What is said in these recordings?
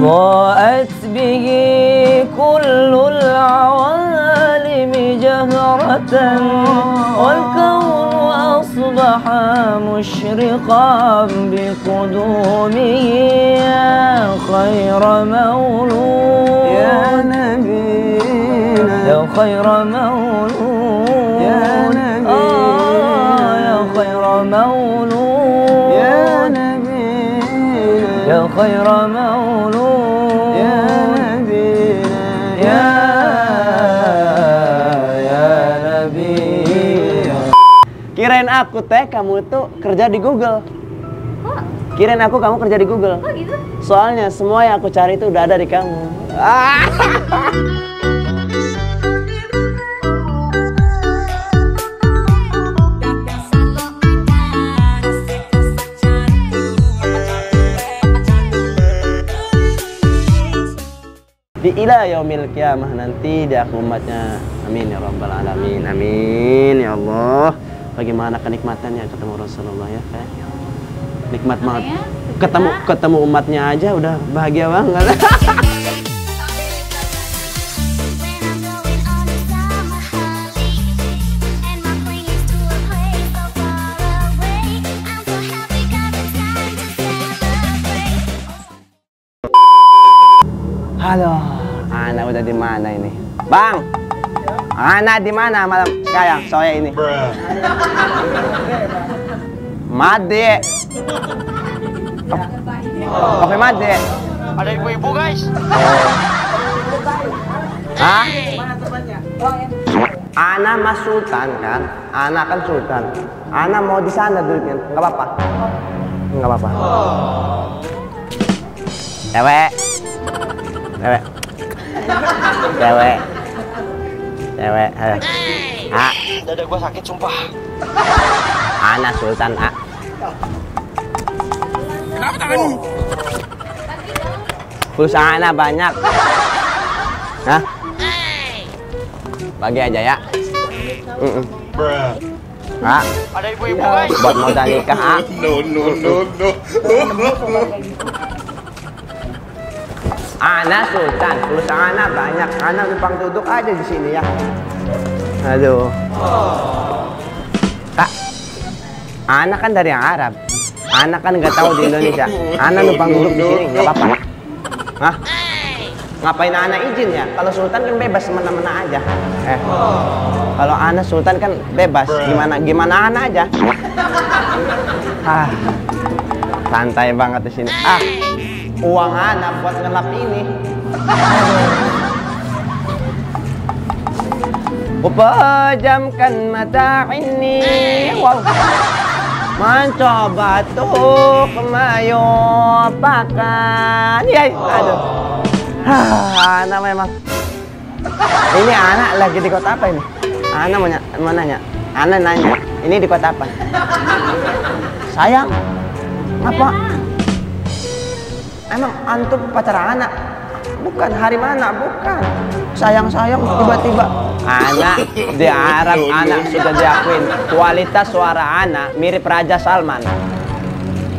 ضاءت به كل العوالم جهرة والكون أصبح مشرقا بقدومه يا خير مولود. يا نبينا. يا خير مولود. يا نبينا. آه يا خير مولود. يا خير مولود يا نبينا يا يا نبي Kirain aku teh kamu tuh kerja di Google. Kirain aku kamu kerja di Google. Oh gitu? Soalnya semua yang aku cari itu udah ada di kamu. Ah. Di ila yaumil kiamah nanti di aku umatnya. Amin ya rabbal alamin. Amin ya Allah. Bagaimana kenikmatannya ketemu Rasulullah ya, Kak? Nikmat banget. Ketemu ketemu umatnya aja udah bahagia banget. Halo, Ana udah di mana ini? Bang, Ana di mana malam sekarang sore ini? Made. Kopi Made. Ada ibu-ibu guys. Hah? Ana mas Sultan kan? Ana kan Sultan. Ana mau di sana duduknya. Gak apa-apa. Gak apa-apa. Cewek. Cewek. Cewek. Cewek. ayo. Ah, Dada gua sakit sumpah. Ana Sultan A. Kenapa tanganmu? Pulsa Ana banyak. Hah? Bagi aja ya. Mm -mm. Ah, Ada ibu-ibu guys. buat modal nikah ah. No, no, no, no. Ana Sultan, pulsa Ana banyak. Ana numpang duduk aja di sini ya. Aduh. Kak, Ana kan dari Arab. Ana kan nggak tahu di Indonesia. Ana numpang duduk di sini, nggak apa-apa. Hah? Ngapain Ana izin ya? Kalau Sultan kan bebas semena-mena aja. Eh, kalau Ana Sultan kan bebas. Gimana gimana Ana aja. Ah, santai banget di sini. Ah, uang Ana buat ngelap ini. Kupejamkan mata ini. Wow. Mencoba tuh kemayopakan Yay, aduh. Hah, Ana memang. Ini anak lagi di kota apa ini? Ana mau, ny- mau nanya. Ana nanya. Ini di kota apa? Sayang. Apa? Emang antum pacar anak? Bukan hari mana? Bukan. Sayang-sayang tiba-tiba anak di Arab anak sudah diakuin kualitas suara anak mirip Raja Salman.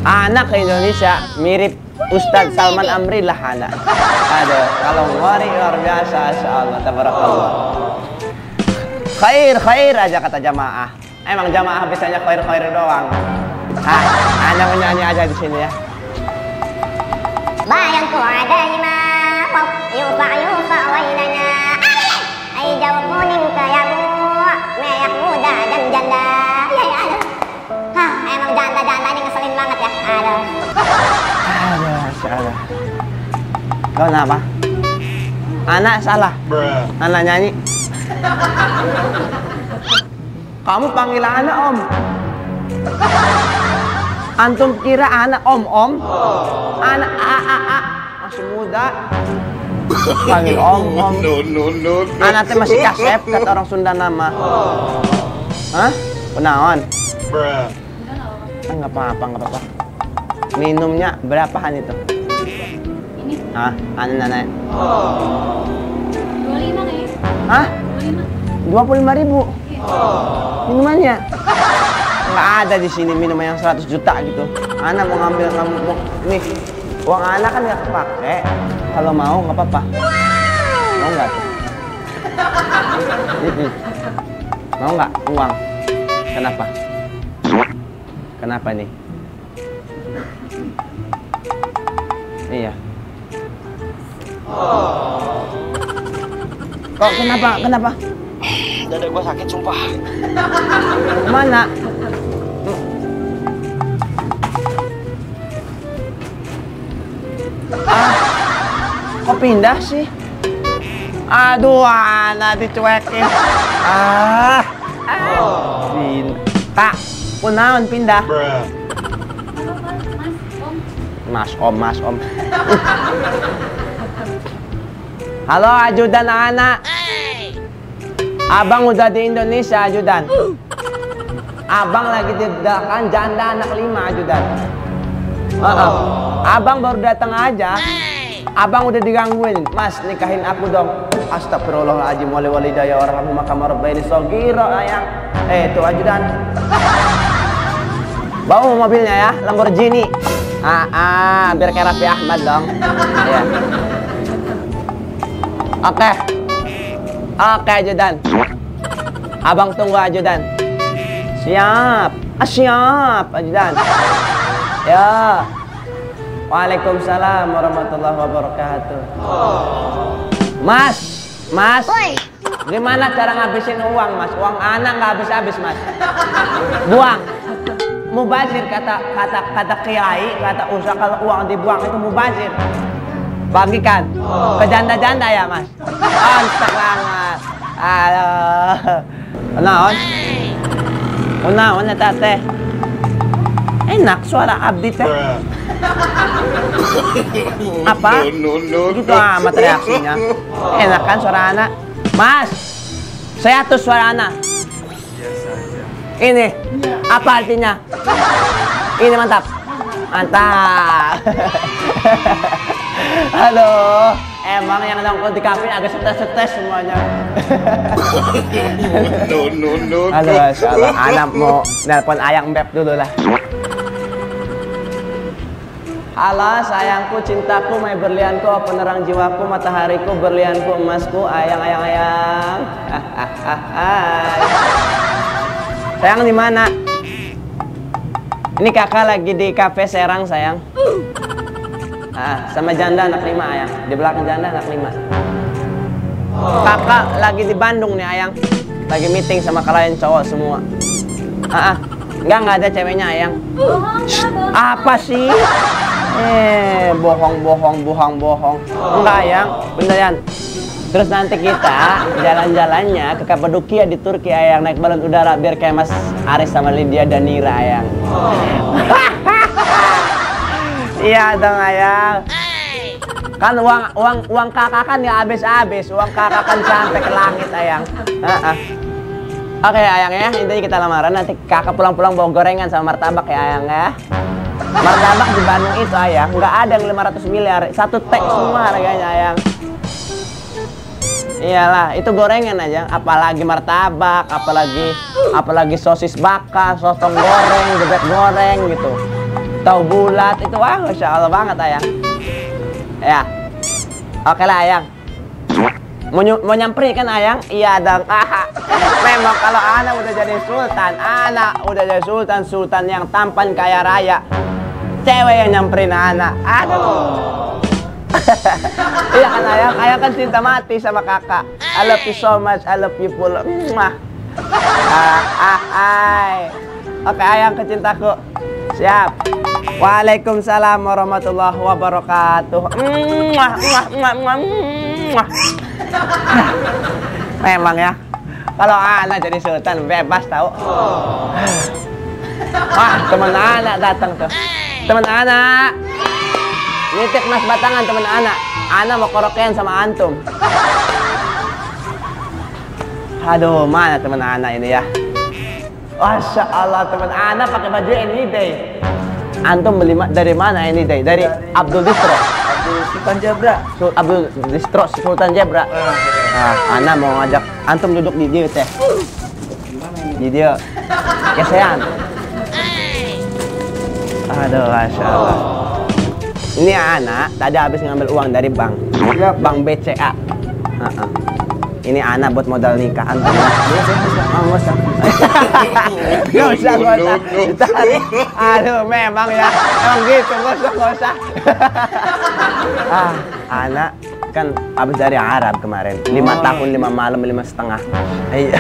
Anak ke Indonesia mirip Ustadz Salman Amri lah anak. Aduh, kalau ngori luar biasa, Masya Allah, tabarakallah. Khair, khair aja kata jamaah. Emang jamaah bisanya khair, khair doang. Ah, anak menyanyi aja di sini ya. Bayangku ada lima Wow, yufa yufa wailanya Ay jawab kuning kayak buah Merah muda dan janda Ya ya aduh Hah, emang janda-janda ini ngeselin banget ya Aduh Aduh, Masya Allah. Kau kenapa? Anak salah. Anak nyanyi. Kamu panggil anak om. Antum kira anak om om? Anak a a a masih muda. Panggil om om. No, no, no, no. Anak teh masih kasep kata orang Sunda nama. Hah? Kenaon? Bruh. Ah, apa-apa, nggak apa-apa. Minumnya berapaan itu? Ini Hah? Anu nana? 25 kayaknya. Hah? 25. Dua puluh lima ribu? Minumannya? Nggak ada di sini minuman yang 100 juta gitu. Anak mau ngambil kamu mau nih Uang anak kan nggak kepake. Kalau mau nggak apa-apa. Mau nggak tuh? Mau nggak uang? Kenapa? Kenapa nih? Iya. Kok kenapa? Kenapa? Dada gua sakit sumpah. Mana? Kok pindah sih? Aduh, anak dicuekin. Ah, pinta. Punaon pindah? Bruh. Mas Om, Mas Om. Halo, ajudan anak. Abang udah di Indonesia, ajudan. Abang lagi di belakang janda anak lima, ajudan. Heeh. Abang baru datang aja. Abang udah digangguin. Mas, nikahin aku dong. Astagfirullahaladzim, wali wali daya orang makam rabbaini sogiro, ayang. Eh, tuh ajudan. Bawa mobilnya ya, Lamborghini. Ah, ah, biar kayak Raffi Ahmad dong. Iya. Oke. Oke, ajudan. Abang tunggu ajudan. Siap. Ah, siap, ajudan. Ya. Waalaikumsalam warahmatullahi wabarakatuh. Mas, Mas. Gimana cara ngabisin uang, Mas? Uang anak nggak habis-habis, Mas. Buang. Mubazir kata kata kata kiai, kata usaha kalau uang dibuang itu mubazir. Bagikan ke janda-janda ya, Mas. Antak banget. Aduh. Naon? Naon eta teh? Enak suara abdi teh. Bruh. Apa? Gitu amat reaksinya. Enak kan suara anak? Mas, saya tuh suara anak. Ini, apa artinya? Ini mantap. Mantap. Aduh, emang yang nongkrong di kafe agak setes-setes semuanya. no, no, no, Aduh, Masya Allah. Anak mau nelpon ayang beb dulu lah. Halo sayangku, cintaku, my berlianku, penerang jiwaku, matahariku, berlianku, emasku, ayang, ayang, ayang. Sayang di mana? Ini kakak lagi di kafe Serang sayang. Ah, sama janda anak lima ayang. Di belakang janda anak lima. Kakak lagi di Bandung nih ayang. Lagi meeting sama kalian cowok semua. Ah, ah. Enggak, enggak ada ceweknya ayang. Apa sih? Eh, bohong, bohong, bohong, bohong. Enggak ayang, beneran. Terus nanti kita jalan-jalannya ke Kapadokia di Turki ayang naik balon udara biar kayak Mas Aris sama Lydia dan Nira ayang. Iya dong ayang. Kan uang uang uang kakak kan ya habis-habis, uang kakak kan sampai ke langit ayang. Oke ayang ya, intinya kita lamaran nanti kakak pulang-pulang bawa gorengan sama martabak ya ayang ya. Martabak di Bandung itu ayang, nggak ada yang 500 miliar, satu tek semua harganya ayang. Iyalah, itu gorengan aja. Apalagi martabak, apalagi apalagi sosis bakar, sotong goreng, bebek goreng gitu. Tahu bulat itu wah, masya Allah banget ayang. Ya, oke lah ayang. Mau, mau nyamperin kan ayang? Iya dong. Ah, memang kalau anak udah jadi sultan, anak udah jadi sultan, sultan yang tampan kaya raya. Cewek yang nyamperin anak. Aduh. iya kan ayang, ayang kan cinta mati sama kakak. I love you so much, I love you full. Mwah. Ah, ah, ay. Oke ayang kecintaku. Siap. Waalaikumsalam warahmatullahi wabarakatuh. Mwah, mwah, mwah, mwah, mwah. Memang ya. Kalau anak jadi sultan bebas tahu. Wah, teman anak datang tuh. Teman anak. Nitik mas batangan teman anak. Anak mau korokean sama antum. Aduh, mana teman anak ini ya? Masya Allah teman anak pakai baju ini deh. Antum beli ma- dari mana ini deh? Dari Abdul Distro. Sultan Jabra. Sul- Abdul Distro Sultan Jebra. Nah, anak mau ngajak antum duduk di dia teh. Di dia. Kesean. Aduh, masya Allah. Ini anak tadi habis ngambil uang dari bank. Bank BCA. Heeh. Ini anak buat modal nikah antum. ya. Ah, nggak usah. Nggak usah, nggak usah. Ntar. Aduh, memang ya. Emang gitu, nggak usah, nggak usah. ah, anak kan habis dari Arab kemarin. Lima tahun, lima malam, lima setengah. Iya.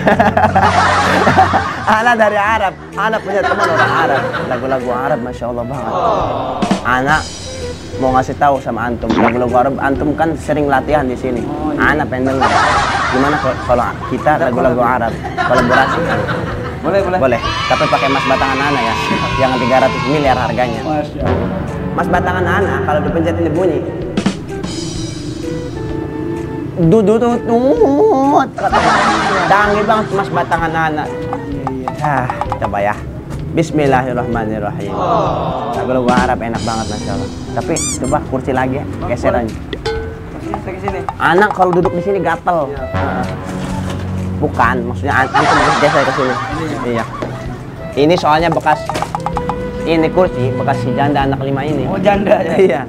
anak dari Arab. Anak punya teman orang Arab. Lagu-lagu Arab, masya Allah banget. Anak mau ngasih tahu sama antum lagu-lagu Arab antum kan sering latihan di sini anak pengen denger gimana kalau- kita lagu-lagu Arab kolaborasi kan Boleh, boleh. boleh tapi pakai mas batangan anak ya yang 300 miliar harganya mas batangan anak kalau dipencet ini bunyi dudut canggih banget mas batangan anak ah coba ya Bismillahirrahmanirrahim. Lagu-lagu Arab enak banget Masya Allah. Tapi coba kursi lagi ya, geser aja. Anak kalau duduk di sini gatel. Heeh. Bukan, maksudnya an antum harus geser ke sini. Iya. Ini soalnya bekas ini kursi bekas si janda anak lima ini. Oh, janda ya? Iya.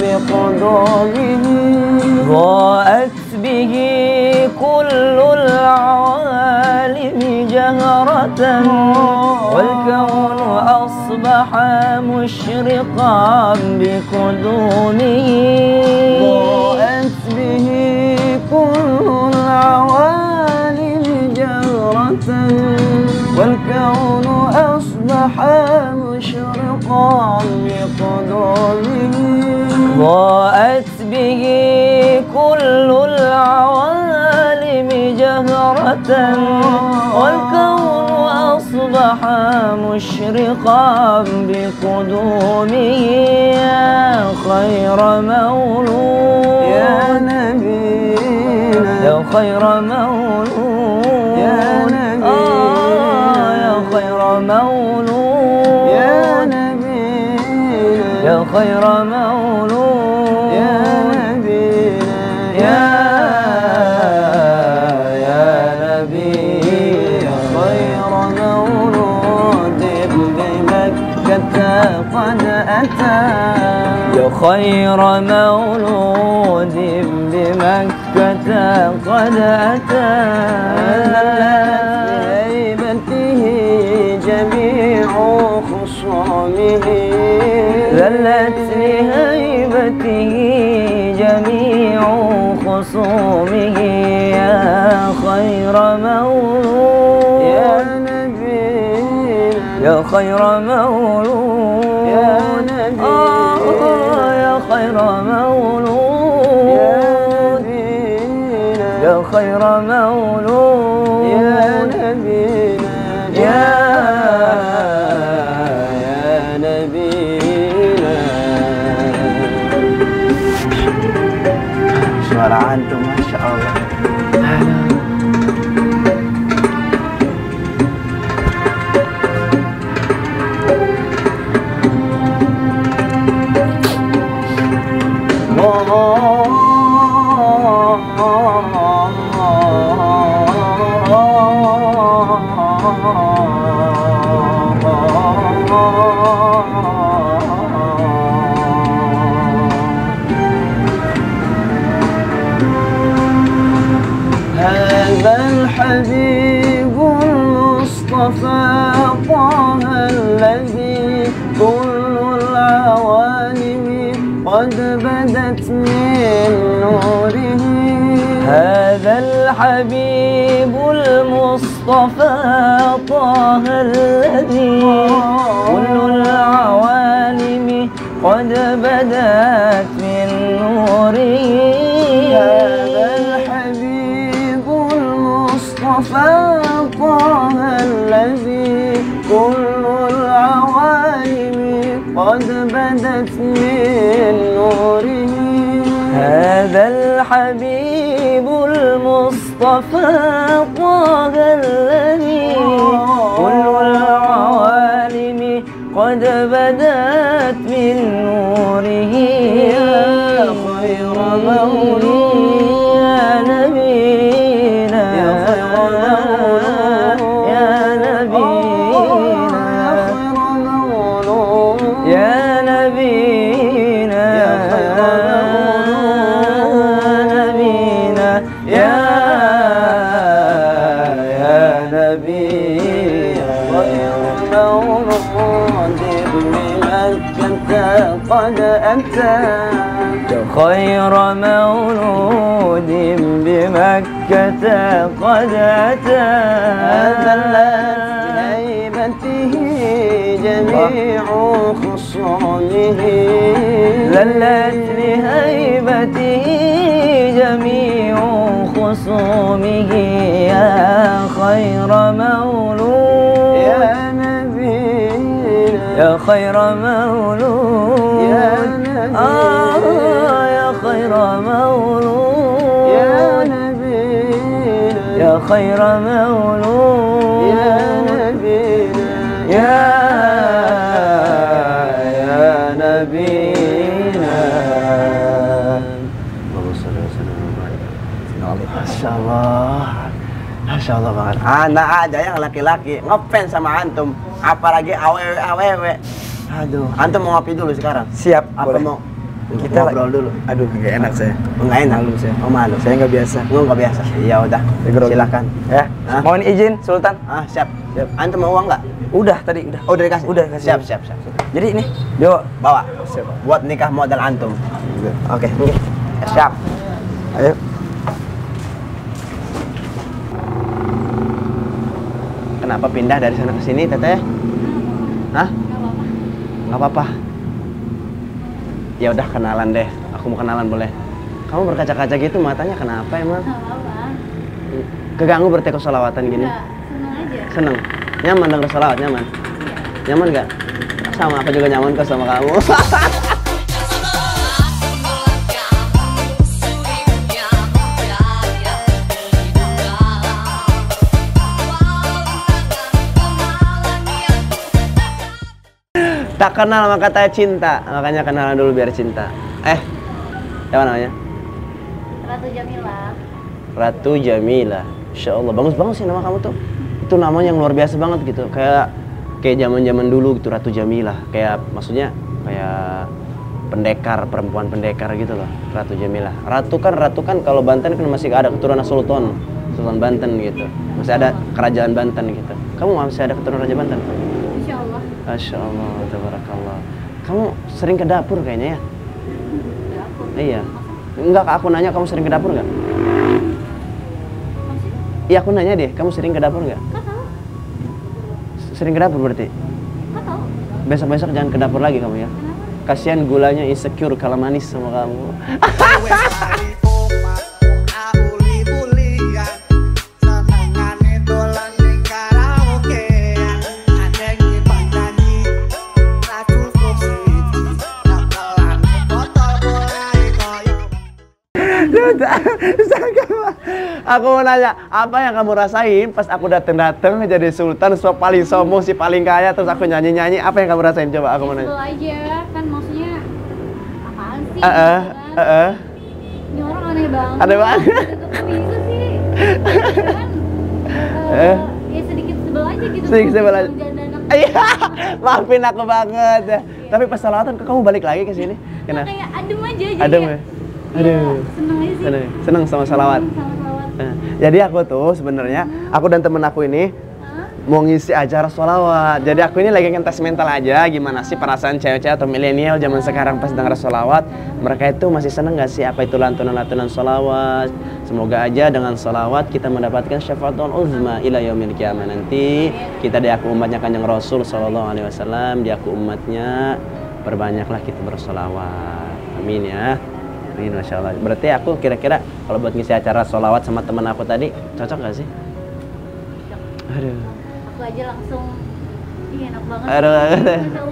بقدومه ضاءت به كل العوالم جهرة والكون أصبح مشرقا بقدومه. ضاءت به كل العوالم جهرة والكون أصبح مشرقا ضاءت به كل العوالم جهرة والكون أصبح مشرقا بقدومه يا خير مولود. يا نبينا. يا خير مولود. يا نبينا. آه يا خير مولود. يا خير مولود. يا نبينا. يا يا نبي خير مولود. بمكة قد أتى. يا خير مولود. بمكة قد أتى. ذلت لهيبته جميع خصومه. يا خير مولود. يا نبينا يا خير مولود. يا نبي. آه يا خير مولود. يا يا خير مولود. الحبيب المصطفى طه الذي كل العوالم قد بدت من نوره. هذا الحبيب المصطفى طه الذي كل العوالم قد بدت من نوره. هذا الحبيب المصطفى طه الذي كل العوالم قد بدت قد أتى خير مولود بمكة قد أتى. ذلت هيبته جميع خصومه ذلت لهيبته جميع خصومه. يا خير مولود. يا خير مولود. يا نبينا آه يا خير مولود. يا نبينا يا خير مولود. يا نبينا يا يا نبينا. Masya Allah Masya Allah banget Anak aja yang laki-laki ngefans sama antum Apalagi awewe-awewe Aduh Antum mau ngopi dulu sekarang? Siap, Apa boleh. mau Kita ngobrol dulu? Aduh, nggak enak saya. Enggak enak lu saya. Oh malu. Saya nggak biasa. Lu nggak biasa. Ya udah. Silakan. Ya. Hah? Mohon izin, Sultan. Ah, siap. Siap. Antum mau uang nggak? Udah tadi, udah. Oh, udah dikasih. Udah kasih. Siap, siap, siap. Jadi ini, yo, Bawa. Siap. Buat nikah modal antum. Oke. Siap. Ayo. Kenapa pindah dari sana ke sini, Teteh? Hah? Nggak apa-apa. Ya udah kenalan deh. Aku mau kenalan boleh. Kamu berkaca-kaca gitu matanya kenapa emang? Keganggu berarti aku salawatan gini? seneng aja Seneng. Nyaman denger salawat, nyaman. Nyaman gak? Sama aku juga nyaman kok sama kamu. tak kenal maka tak cinta. Makanya kenalan dulu biar cinta. Eh, siapa namanya? Ratu Jamila Ratu Jamila. Insya Allah bagus banget sih nama kamu tuh. Itu namanya yang luar biasa banget gitu. Kayak kayak zaman zaman dulu gitu Ratu Jamila. Kayak maksudnya kayak pendekar perempuan pendekar gitu loh Ratu Jamila. Ratu kan Ratu kan kalau Banten kan masih ada keturunan Sultan Sultan Banten gitu. Masih ada kerajaan Banten gitu. Kamu masih ada keturunan Raja Banten? Masya Allah, tabarakallah. Kamu sering ke dapur kayaknya ya? dapur Iya. Enggak, aku nanya kamu sering ke dapur nggak? Iya, aku nanya deh, kamu sering ke dapur nggak? Sering ke dapur berarti? Besok-besok jangan ke dapur lagi kamu ya. Kasihan gulanya insecure kalau manis sama kamu. aku mau nanya, apa yang kamu rasain pas aku dateng-dateng jadi sultan, so paling sombong, si paling kaya, terus aku nyanyi-nyanyi, apa yang kamu rasain? Coba aku mau nanya. aja kan maksudnya apaan sih? Eh, eh, gitu kan? eh, eh. Ini orang aneh banget. Aneh banget. Gitu, kok bisa sih? Eh, Eh? ya sedikit sebel aja gitu. Sedikit sebel aja. Iya, maafin aku banget ya. Tapi pas salawatan, kamu balik lagi ke sini? Kenapa? kayak adem aja jadi Adem kayak- ya? Aduh. Iya, seneng aja sih. Seneng, seneng sama salawat. Sama salawat. Jadi aku tuh sebenarnya, aku dan temen aku ini mau ngisi acara sholawat. Jadi aku ini lagi ngetes mental aja gimana sih perasaan cewek-cewek atau milenial zaman sekarang pas denger sholawat. Mereka itu masih seneng gak sih apa itu lantunan-lantunan sholawat. Semoga aja dengan sholawat kita mendapatkan syafaatul uzma ila yaumil kiamah nanti. Kita di aku umatnya kanjeng Rasul Sallallahu Alaihi Wasallam, di aku umatnya perbanyaklah kita bersolawat. Amin ya. Amin, Masya Allah. Berarti aku kira-kira kalau buat ngisi acara solawat sama temen aku tadi, cocok gak sih? Aduh. Aku aja langsung, iya enak banget. Aduh, aduh.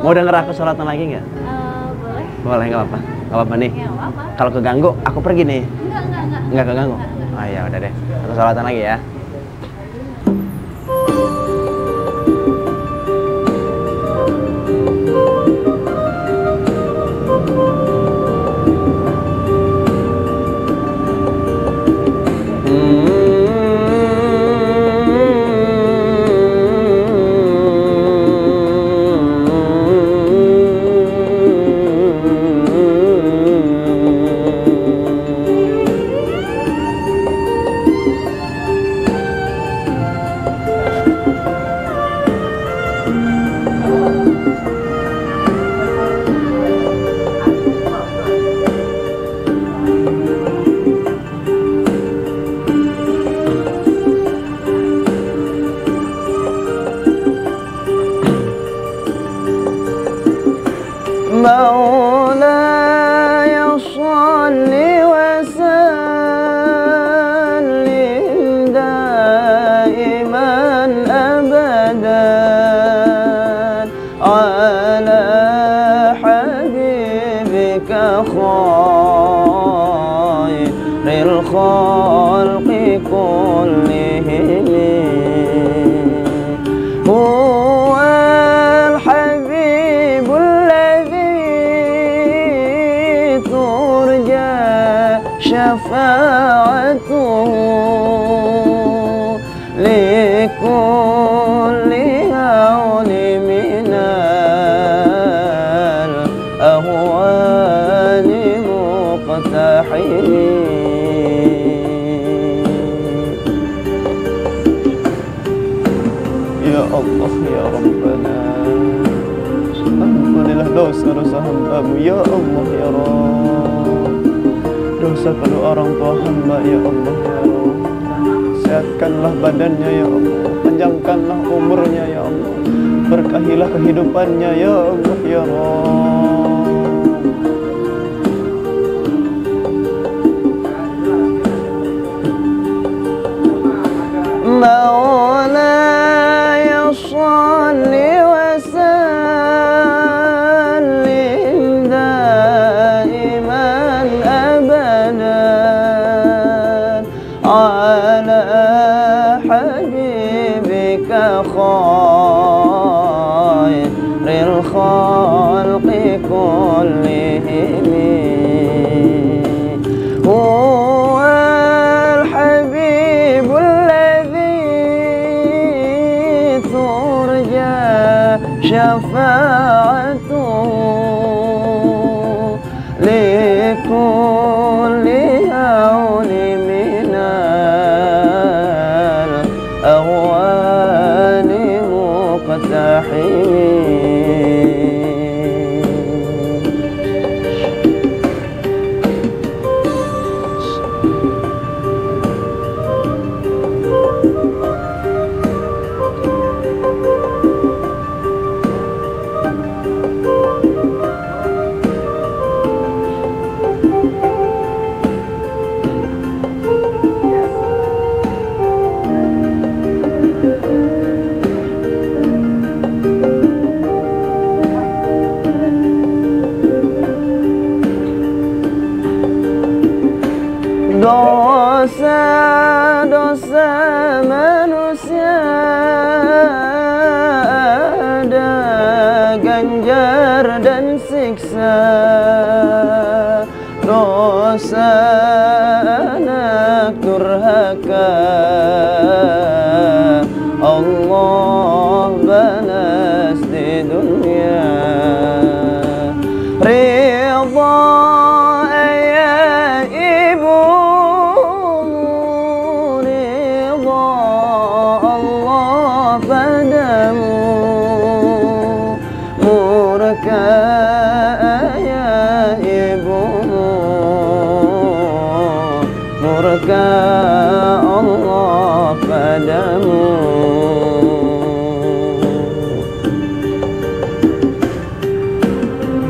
Mau denger aku sholat lagi nggak? Uh, boleh. Boleh, nggak apa-apa. Nggak apa-apa nih. Ya, apa-apa. Kalau keganggu, aku pergi nih. Enggak, enggak, enggak. Enggak keganggu? Enggak. Oh iya, udah deh. Aku sholat lagi ya. Thank. شفاعته لكل هون من الأهوال مقتحم. يا الله يا ربنا. الحمد لله دوس دوس يا الله يا dosa kedua orang tua hamba ya Allah ya Allah. Sehatkanlah badannya ya Allah. Panjangkanlah umurnya ya Allah. Berkahilah kehidupannya ya Allah ya Allah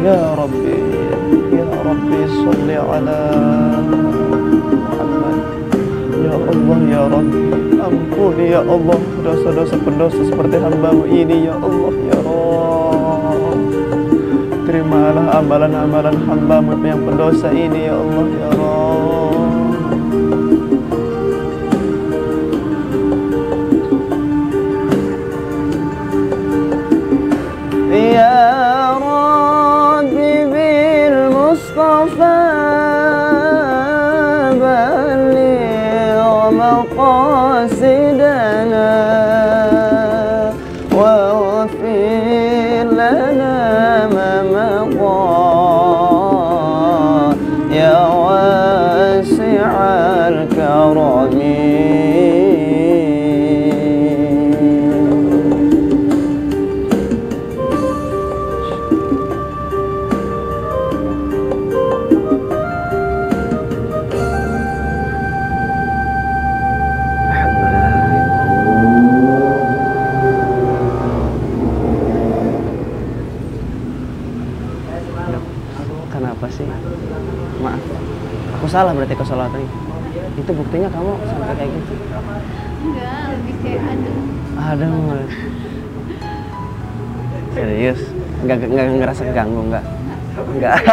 Ya Rabbi Ya Rabbi Salli ala Muhammad. Ya Allah Ya Rabbi Ampuni Ya Allah Dosa-dosa pendosa seperti hambamu ini Ya Allah Ya Rabb Terimalah amalan-amalan hambamu yang pendosa ini Ya Allah Ya Rabb salah berarti kesalahannya. Itu buktinya kamu sampai kayak gitu. Enggak, lebih kayak aduh. Aduh. Serius? Enggak enggak ngerasa keganggu enggak? Enggak.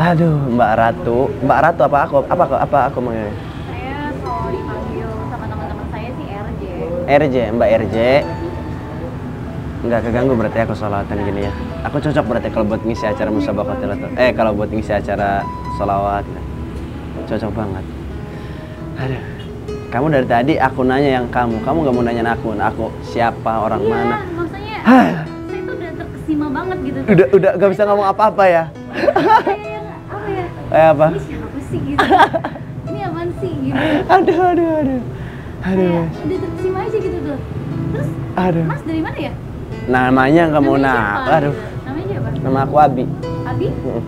Aduh, Mbak Ratu. Mbak Ratu apa aku? Apa aku? Apa aku manggilnya? Saya kalau dipanggil sama teman-teman saya sih RJ. RJ, Mbak RJ. Enggak keganggu berarti aku sholawatan gini ya. Aku cocok berarti kalau buat ngisi acara musabaqatul atau eh kalau buat ngisi acara sholawat. Cocok banget. Aduh. Kamu dari tadi aku nanya yang kamu, kamu nggak mau nanya aku, aku siapa, orang Iya, mana? maksudnya Hah. saya tuh udah terkesima banget gitu. Udah udah gak bisa ngomong apa-apa ya? Kayak apa ya? Eh apa? Ini siapa sih gitu? Ini apaan sih gitu? Aduh aduh aduh. Aduh. Kayak udah terkesima aja gitu tuh. Terus Aduh. Mas dari mana ya? Namanya nggak mau nak. siapa? Aduh. Namanya siapa? Nama aku Abi. Abi? Mm.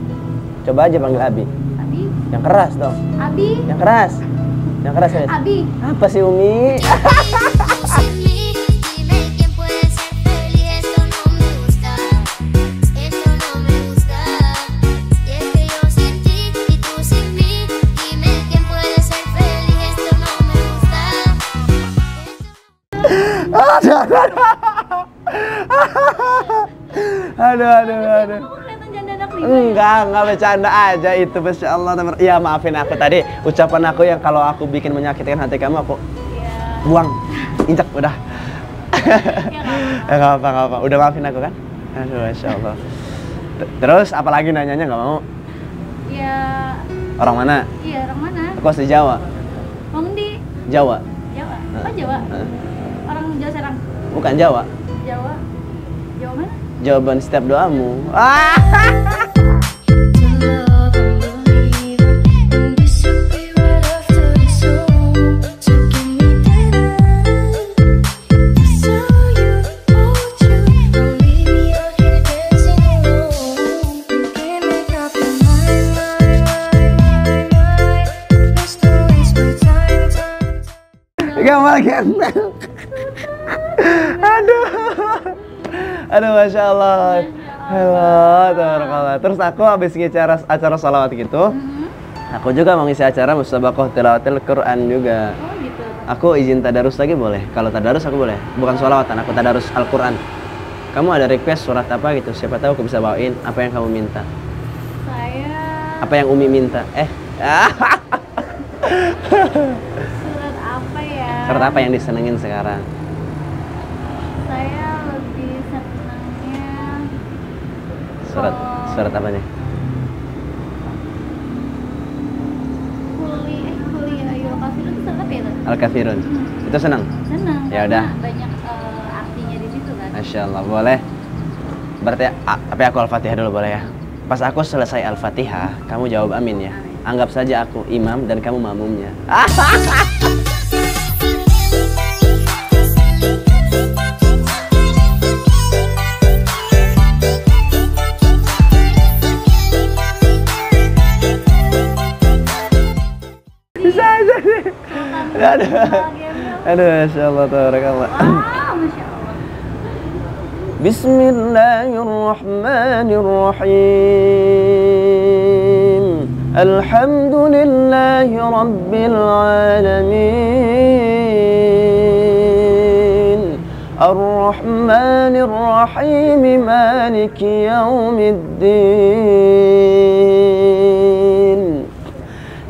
Coba aja panggil Abi. Abi? Yang keras dong. Abi? Yang keras. Yang keras ya. Abi? Apa sih Umi? aduh aduh aduh. Nih. Enggak, enggak bercanda aja itu Masya Allah teman- Ya maafin aku tadi Ucapan aku yang kalau aku bikin menyakitkan hati kamu Aku Iya. buang Injak udah Ya nggak apa apa. Udah maafin aku kan? Aduh, masya Allah. Terus apalagi nanyanya nggak mau? Iya. Orang mana? Iya, orang mana? Aku asli Jawa. Bang di Jawa. Jawa. Oh, Jawa. Orang Jawa Serang. Bukan Jawa. Jawa. Jawa mana? Jawaban setiap doamu. Ah! Gamal gembel. Aduh. Aduh, masya Allah. Halo, tabarakallah. Terus aku habis acara acara salawat gitu, aku juga mau ngisi acara musabaqah tilawatil Quran juga. Oh, gitu. Aku izin tadarus lagi boleh? Kalau tadarus aku boleh. Bukan sholawatan, aku tadarus Al-Quran. Kamu ada request surat apa gitu? Siapa tahu aku bisa bawain apa yang kamu minta. Saya Apa yang Umi minta? Eh, Surat apa ya? Surat apa yang disenengin sekarang? Saya lebih senangnya Surat surat apa nih? eh ya kafir itu surat apa ya? Al-Kafirun. Itu senang? Senang. Ya udah. Banyak eh, artinya di situ kan. Masya Allah, boleh. Berarti, a- tapi aku Al-Fatihah dulu boleh ya? Pas aku selesai Al-Fatihah, kamu jawab amin ya? Anggap saja aku imam dan kamu makmumnya. مش عايز ما شاء الله تبارك الله. بسم الله الرحمن الرحيم. الحمد لله رب العالمين. الرحمن الرحيم مالك يوم الدين.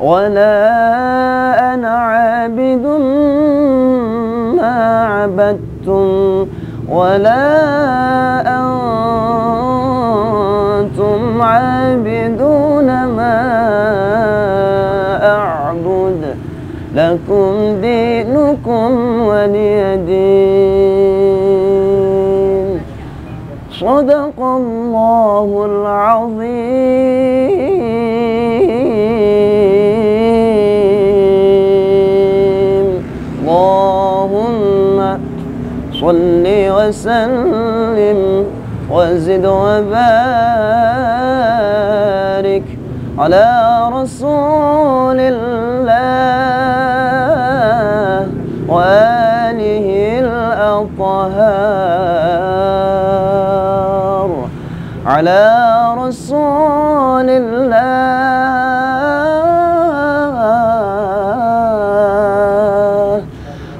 ولا أنا عابد ما عبدتم ولا أنتم عابدون ما أعبد لكم دينكم ولي دين صدق الله العظيم. صل وسلم وزد وبارك على رسول الله وآله الأطهار. على رسول الله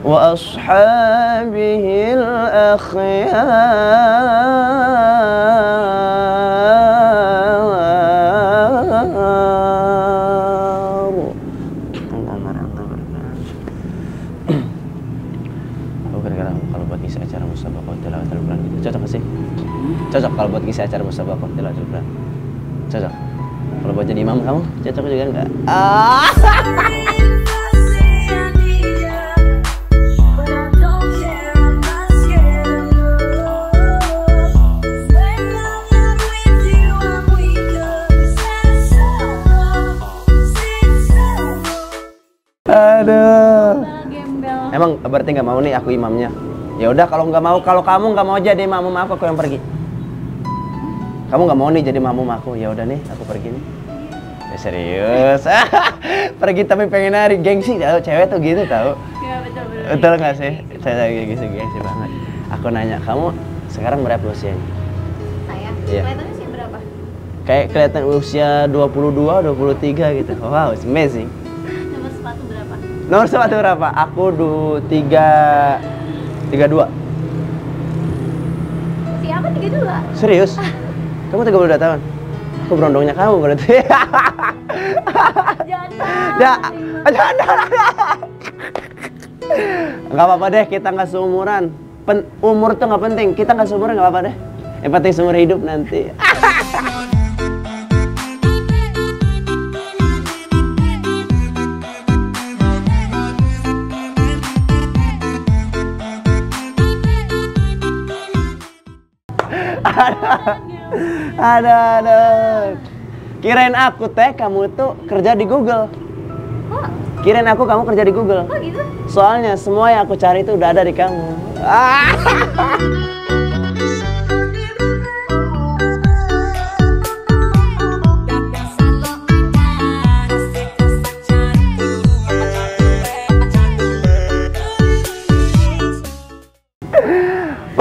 وأصحابه الأخيار اللهم رحمة Aku kira-kira kalau buat ngisi acara musabaqah tilawatul Quran gitu. Cocok gak sih? Cocok kalau buat ngisi acara musabaqah tilawatul Quran. Cocok. Kalau buat jadi imam kamu, cocok juga enggak? Ah. berarti nggak mau nih aku imamnya? Ya udah kalau nggak mau, kalau kamu nggak mau jadi makmum aku, aku yang pergi. Kamu nggak mau nih jadi makmum aku, ya udah nih aku pergi nih. Ya, serius, pergi tapi pengen nari gengsi, tau cewek tuh gitu tau. Ya betul betul. Betul nggak sih? Saya lagi gengsi gengsi banget. Aku nanya kamu sekarang berapa usianya? Saya. Iya. Kelihatannya sih berapa? Kayak kelihatan usia 22, 23 gitu. Wow, it's amazing. Nomor sepatu berapa? Aku du tiga tiga dua. Siapa tiga dua? Serius? Kamu 32 tahun? Aku berondongnya kamu berarti. Jangan. Ya, jangan. Nggak apa-apa deh, kita nggak seumuran. Pen- umur tuh nggak penting, kita nggak seumuran nggak apa-apa deh. Yang penting seumur hidup nanti. ada ada. Kirain aku teh kamu tuh kerja di Google. Kirain aku kamu kerja di Google. Gitu? Soalnya semua yang aku cari itu udah ada di kamu. Ah.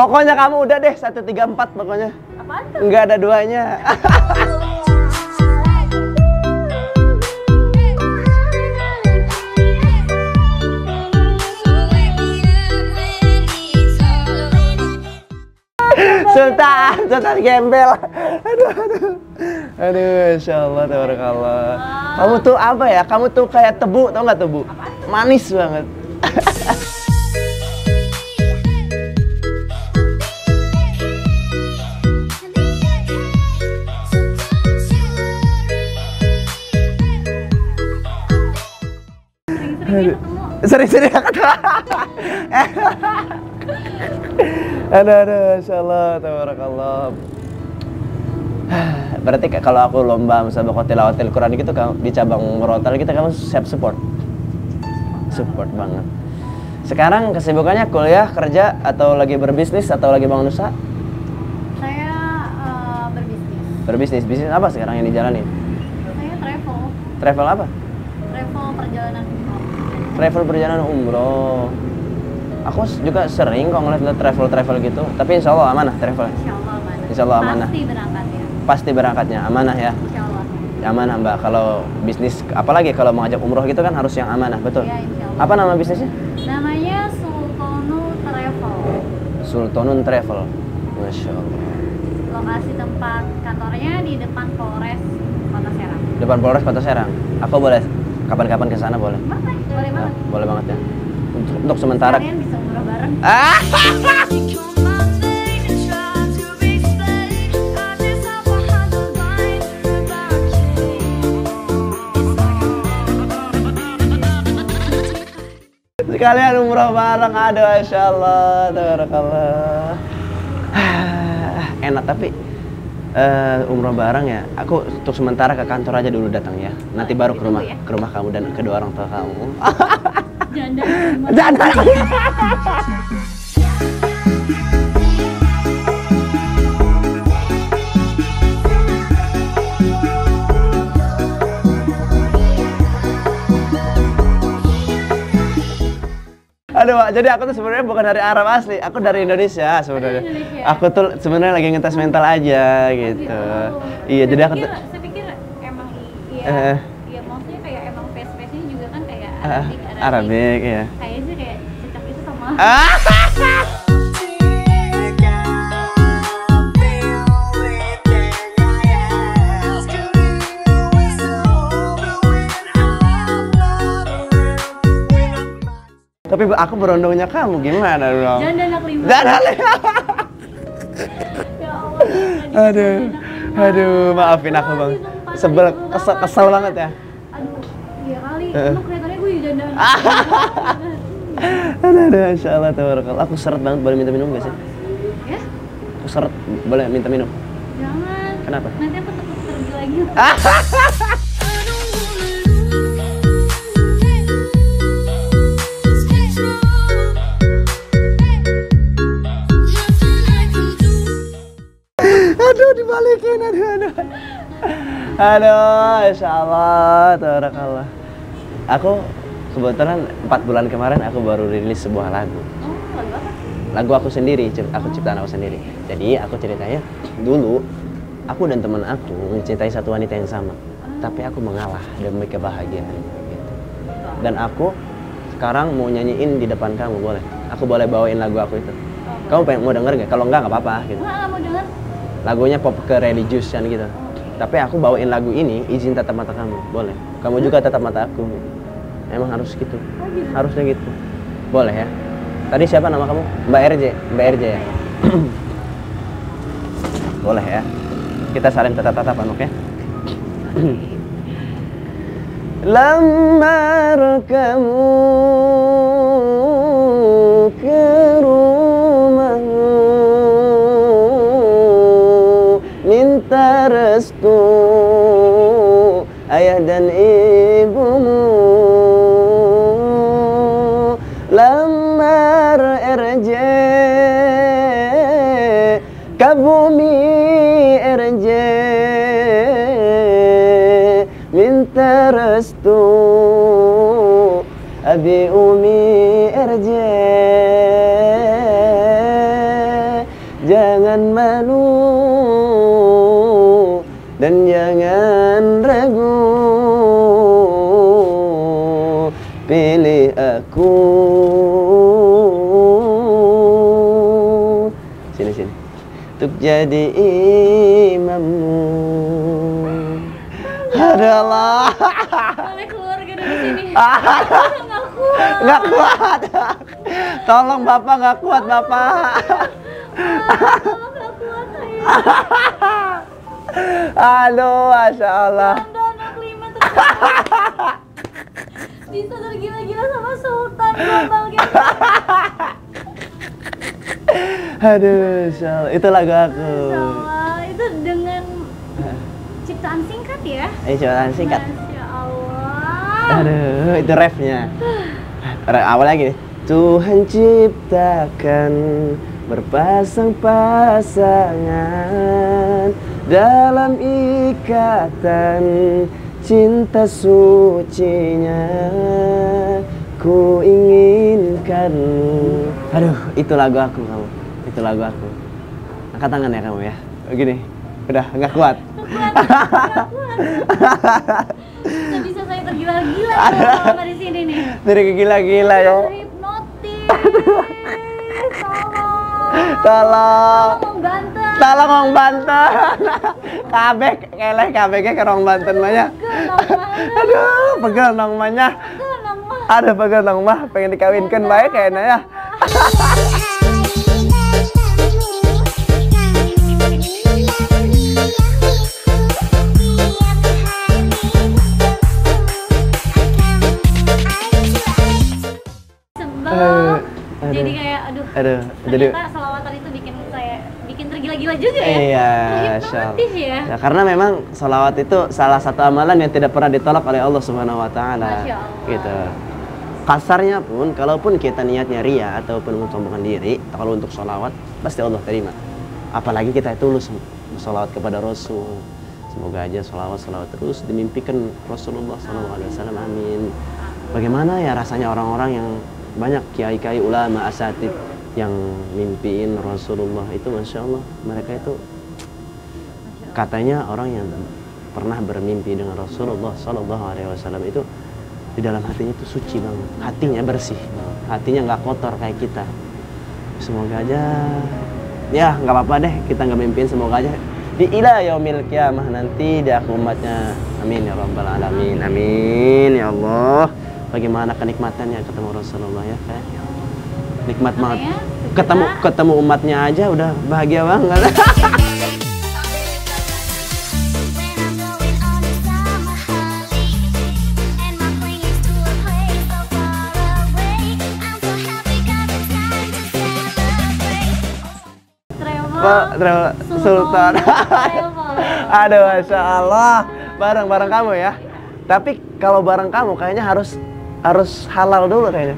Pokoknya kamu udah deh 134 pokoknya. Apaan tuh? Enggak ada duanya. Sultan, Sultan gembel. Aduh, aduh. Aduh, Insya Allah, tabarakallah. Kamu tuh apa ya? Kamu tuh kayak tebu, tau nggak tebu? Manis banget. Sering-seringnya ketemu. Sering-sering ketemu. aduh, aduh, Insya Allah, tabarakallah. Berarti kalau aku lomba misalnya hotel hotel Quran gitu kamu di cabang merotal gitu kamu siap support. Support banget. Sekarang kesibukannya kuliah, kerja atau lagi berbisnis atau lagi bangun usaha? Saya eh, berbisnis. Berbisnis. Bisnis apa sekarang yang dijalani? Saya travel. Travel apa? Travel perjalanan. Travel perjalanan umroh. Aku juga sering kok ngeliat travel-travel gitu. Tapi insya Allah amanah travel. Insya Allah amanah. Insya Allah amanah. Pasti berangkat ya. Pasti berangkatnya amanah ya. Insya Allah. Amanah mbak. Kalau bisnis, apalagi kalau mau ngajak umroh gitu kan harus yang amanah, betul. Iya, insya Allah. Apa nama bisnisnya? Namanya Sultonu Travel. Sultanun Travel. Masya Allah. Lokasi tempat kantornya di depan Polres Kota Serang. Depan Polres Kota Serang. Aku boleh kapan-kapan ke sana boleh. Boleh, boleh banget. boleh banget ya. Untuk, untuk sementara. Kalian bisa umroh bareng. Ah! Sekalian umroh bareng ada Masya Allah Ah, Enak tapi eh, umroh bareng ya Aku untuk sementara ke kantor aja dulu datang ya Nanti baru ke rumah Ditunggu ya. ke rumah kamu dan kedua orang tua kamu Janda. Jangan Aduh, Pak, jadi aku tuh sebenarnya bukan dari Arab asli, aku dari Indonesia sebenarnya. Aku tuh sebenarnya lagi ngetes mental aja gitu. Iya, jadi aku tuh Saya pikir- emang iya. Eh. Iya, maksudnya kayak emang face-face-nya juga kan kayak Ah, Arabik, Arabik, iya. Kayaknya sih kayak cocok itu sama Tapi aku berondongnya kamu gimana dong? janda anak lima. Jangan. Ya Allah. nggak aduh, aduh, maafin aku bang. Sebel, kesel, kesel banget ya. Aduh, iya kali. Eh. Emang kelihatannya gue janda anak Aduh, aduh, insya Allah, tabarakallah. Aku seret banget, boleh minta minum gak sih? Ya, Aku seret, boleh minta minum. jangan. Kenapa? Nanti aku takut pergi lagi. aduh, dibalikin, aduh, aduh. Aduh, insya Allah, tabarakallah. Aku kebetulan empat bulan kemarin aku baru rilis sebuah lagu. Oh, lagu aku sendiri, aku ciptaan aku sendiri. Jadi aku ceritanya dulu aku dan teman aku mencintai satu wanita yang sama, tapi aku mengalah demi kebahagiaan. Gitu. Dan aku sekarang mau nyanyiin di depan kamu boleh? Aku boleh bawain lagu aku itu. Kamu pengen mau denger nggak? Kalau enggak nggak apa-apa. Gitu. Wah, mau denger? Lagunya pop ke religius kan gitu. Tapi aku bawain lagu ini izin tatap mata kamu, boleh? Kamu juga tatap mata aku. emang harus gitu. Harusnya gitu. Boleh ya? Tadi siapa nama kamu? Mbak RJ Mbak RJ ya? Boleh ya? Kita saling tatap-tatapan oke? Lamar kamu ke bumi RJ minta restu abi umi RJ jangan malu dan jangan ragu. Pilih aku untuk jadi imammu adalah Boleh keluar gak dari sini? Nggak kuat. nggak kuat tolong bapak nggak kuat bapak aduh masya Allah. Bisa tergila-gila sama Sultan global gitu. Aduh Allah. Itu lagu aku. Allah, itu dengan ciptaan singkat ya? ini coba singkat. Masya Allah. aduh itu refnya. Ref awal lagi? Nih Tuhan ciptakan berpasang-pasangan dalam ikatan cinta sucinya ku inginkan aduh itu lagu aku kamu. Itu lagu aku. Angkat tangan ya kamu ya. Begini udah nggak kuat. Bisa bisa saya tergila-gila kalau di sini nih. dari gila-gila ya. Hipnotis. Tolong. tolong. Tolong Banten. tolong orang Banten kabeh keleh kabeh ke orang Banten mah ya aduh pegel nong mahnya ada pegel nong mah pengen dikawinkan baik kayaknya ya Aduh. Jadi kayak aduh. aduh jadi selawatan itu bikin saya bikin tergila-gila juga ya. Iya, Hipnotis ya. Ya, karena memang salawat itu salah satu amalan yang tidak pernah ditolak oleh Allah Subhanahu wa taala. Gitu. Kasarnya pun, kalaupun kita niatnya ria ataupun mensombongkan diri, kalau untuk salawat pasti Allah terima. Apalagi kita tulus salawat kepada Rasul. Semoga aja salawat salawat terus dimimpikan Rasulullah SAW. Amin. Bagaimana ya rasanya orang-orang yang banyak kiai-kiai ulama asatid yang mimpiin Rasulullah itu, masya Allah, mereka itu katanya orang yang pernah bermimpi dengan Rasulullah Sallallahu Alaihi Wasallam itu di dalam hatinya itu suci banget, hatinya bersih, hatinya nggak kotor kayak kita. Semoga aja, ya nggak apa-apa deh kita nggak mimpiin, semoga aja di ila yaumil kiamah nanti di aku. Amin ya rabbal alamin, amin ya Allah. Bagaimana kenikmatannya ketemu Rasulullah ya kayak nikmat banget. Segera- Ketemu ketemu umatnya aja udah bahagia banget. Travel. Sultan. Aduh, masya Allah, bareng-bareng kamu ya. Tapi kalau bareng kamu kayaknya harus harus halal dulu kayaknya.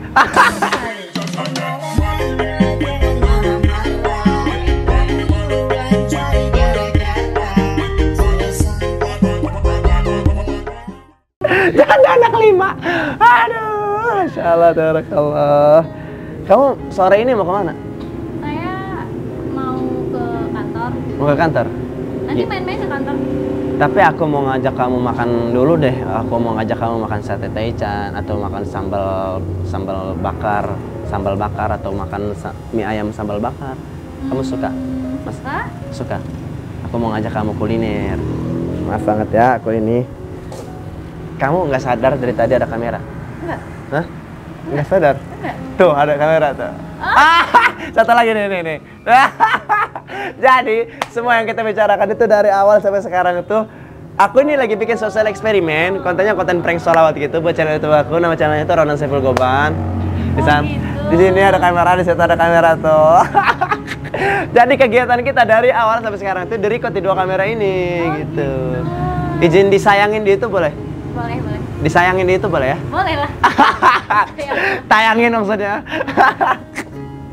Jangan anak lima. Aduh, masya Allah, tabarakallah. Kamu sore ini mau ke mana? Saya mau ke kantor. Mau ke kantor? Nanti main-main ke kantor. Tapi aku mau ngajak kamu makan dulu deh. Aku mau ngajak kamu makan sate taichan atau makan sambal sambal bakar, sambal bakar atau makan sa- mie ayam sambal bakar. Kamu suka? Mas Suka? suka. Aku mau ngajak kamu kuliner. Maaf banget ya aku ini. Kamu nggak sadar dari tadi ada kamera. Hah? Nggak sadar? Tuh, ada kamera tuh. Ah, satu lagi nih, nih, nih. Jadi, semua yang kita bicarakan itu dari awal sampai sekarang itu Aku ini lagi bikin sosial eksperimen, kontennya konten prank sholawat gitu buat channel YouTube aku. Nama channelnya itu Ronan Saiful Goban. Di sana, di sini ada kamera, di situ ada kamera tuh. Jadi kegiatan kita dari awal sampai sekarang itu dari di dua kamera ini gitu. Izin disayangin di itu boleh? Boleh, boleh. Disayangin di itu boleh ya? Boleh lah. Tayangin maksudnya.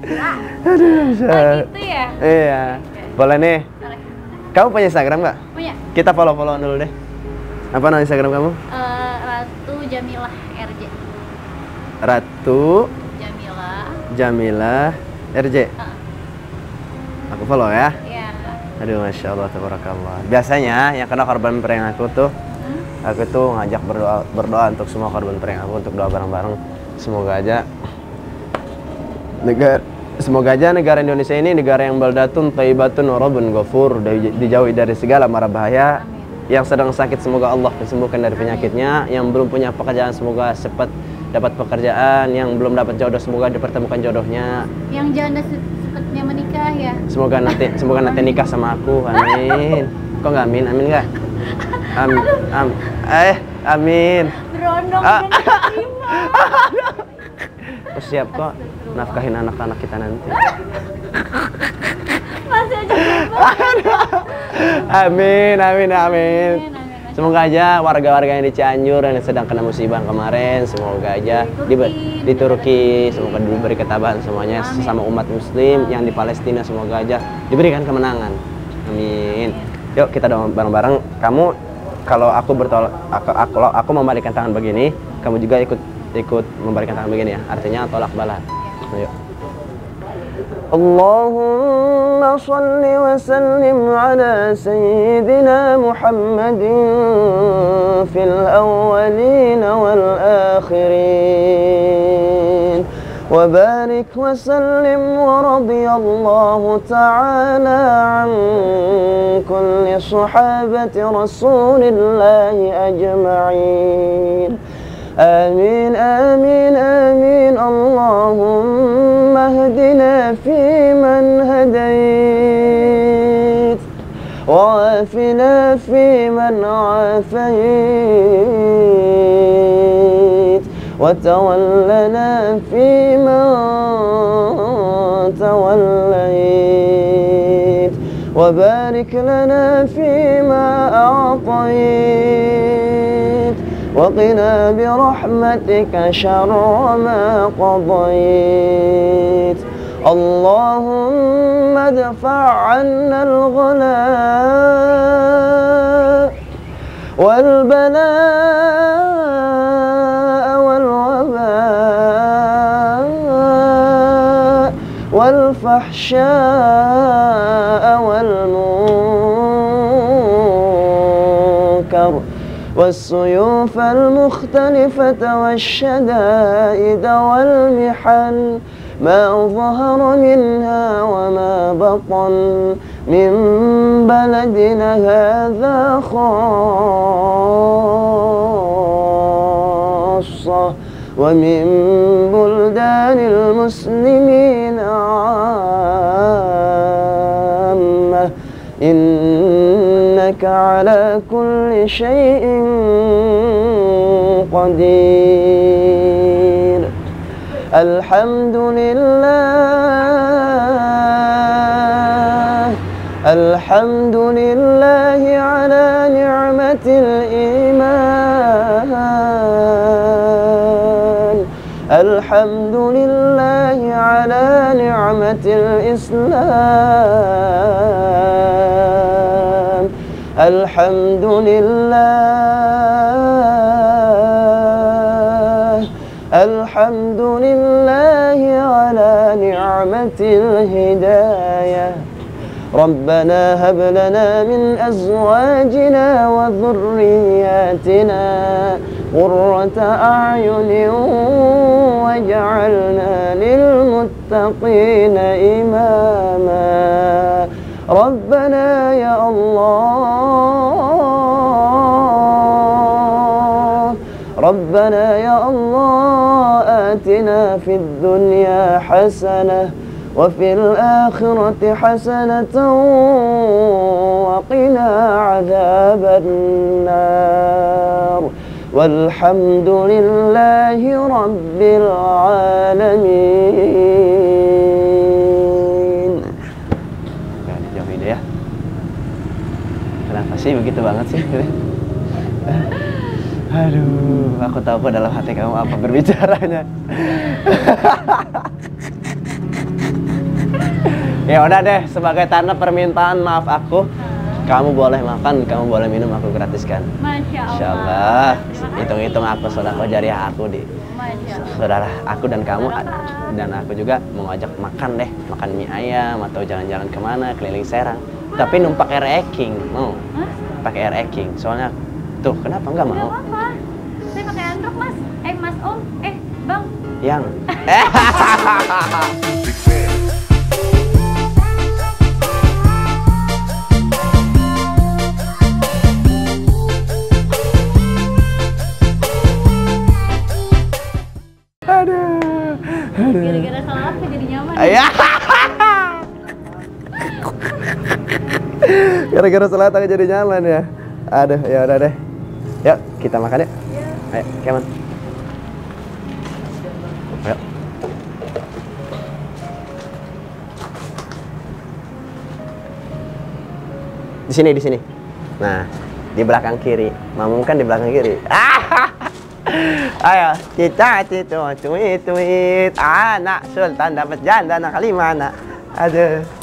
Oh gitu ya? Iya. Boleh nih. Boleh. Kamu punya Instagram nggak? Punya. Kita follow-followan dulu deh. Apa nama Instagram kamu? Eh, Ratu Jamilah RJ. Ratu Jamilah. Jamila RJ. Heeh. Aku follow ya. Iya. Aduh, masya Allah, tabarakallah. Biasanya yang kena korban prank aku tuh, aku tuh ngajak berdoa, berdoa untuk semua korban prank aku untuk doa bareng-bareng. Semoga aja negara Semoga aja negara Indonesia ini negara yang baldatun, thayyibatun, warabun, ghafur, di- dijauhi dari segala mara bahaya. Yang sedang sakit semoga Allah disembuhkan dari penyakitnya. Yang belum punya pekerjaan semoga cepat dapat pekerjaan. Yang belum dapat jodoh semoga dipertemukan jodohnya. Yang janda se- cepatnya menikah ya. Semoga nanti semoga nanti nikah sama aku. Amin. Kok nggak amin? Amin nggak? Am, am, eh, amin. Berondong Ah. Aku siap kok nafkahin anak-anak kita nanti. Masih aja. Amin, amin, amin. Semoga aja warga-warga yang di Cianjur yang sedang kena musibah kemarin, semoga aja di, di Turki, semoga diberi ketabahan semuanya sesama umat Muslim yang di Palestina, semoga aja diberikan kemenangan. Amin. Yuk kita doa bareng-bareng. Kamu kalau aku bertolak, aku, aku, kalau aku membalikan tangan begini, kamu juga ikut ikut membalikan tangan begini ya. Artinya tolak bala. Yuk. اللهم صل وسلم على سيدنا محمد في الأولين والآخرين وبارك وسلم ورضي الله تعالى عن كل صحابة رسول الله أجمعين آمين آمين آمين. اللهم اهدنا فيمن هديت وعافنا فيمن عافيت وتولنا فيمن توليت وبارك لنا فيما أعطيت. وقنا برحمتك شر ما قضيت. اللهم ادفع عنا الغلاء والبلاء والوباء والفحشاء والمنكر والسيوف المختلفة والشدائد والمحن ما ظهر منها وما بطن من بلدنا هذا خاصة ومن بلدان المسلمين عامة. إنك على كل شيء قدير. الحمد لله الحمد لله على نعمة الإيمان. الحمد لله على نعمة الإسلام. الحمد لله الحمد لله على نعمة الهداية. ربنا هب لنا من أزواجنا وذرياتنا قرة أعين واجعلنا للمتقين إماما. ربنا يا الله. ربنا يا الله آتنا في الدنيا حسنة وفي الآخرة حسنة وقنا عذاب النار. والحمد لله رب العالمين. Sih begitu banget sih? Aduh, aku tahu kok dalam hati kamu apa berbicaranya. ya udah deh, sebagai tanda permintaan maaf aku, kamu boleh makan, kamu boleh minum, aku gratiskan. Masya Allah. Insya hitung-hitung aku saudara jariah aku di saudara aku dan kamu dan aku juga mau ngajak makan deh, makan mie ayam atau jalan-jalan ke mana keliling Serang. Tapi numpak air King, mau? Hah? Pakai air King, soalnya tuh kenapa nggak Gak mau? apa-apa. Saya pakai androk mas. Eh mas om. Eh bang. Yang Gara-gara salah apa jadi nyaman. Ya. Gara-gara salat aku jadi nyaman ya. Aduh, ya udah deh. Yuk, kita makan yuk. Ayo, Keman. Ayo. Di sini, di sini. Nah, di belakang kiri. Mamung kan di belakang kiri. Ayo, kita itu tweet tweet anak sultan dapat janda anak lima anak. Aduh.